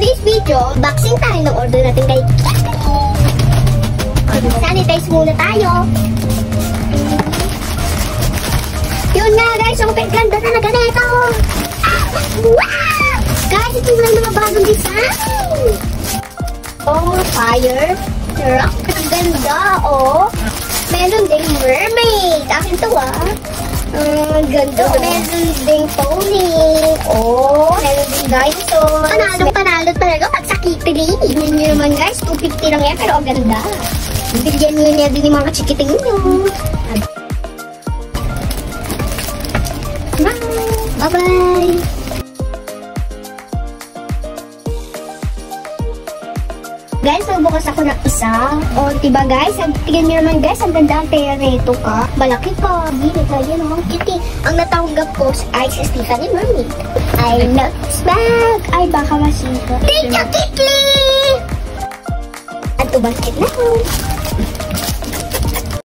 today's video, boxing tayo ng order natin kay Sanitize muna tayo. Yun nga guys, ang ganda talaga nito. Wow! Guys, ito na mga bagong design. Oh, fire. Rock. Ang ganda, oh. Meron ding mermaid. Akin to, ah. Ang ganda. Meron ding pony. Oh, meron ding dinosaur. Panalo, panalo kitty. Yun nyo naman guys, 250 lang yan, pero ang ganda. Bigyan nyo niya din yung mga chikiting nyo. Bye-bye! Guys, magbukas ako ng isa. O, diba guys? Ang, tingnan nyo naman guys, ang ganda ang pera nito ka. Malaki pa. Bili tayo naman kitty. Ang natanggap ko ay si Stephanie Mermaid. I love bag. Ay, baka masika. Thank you, satu bucket.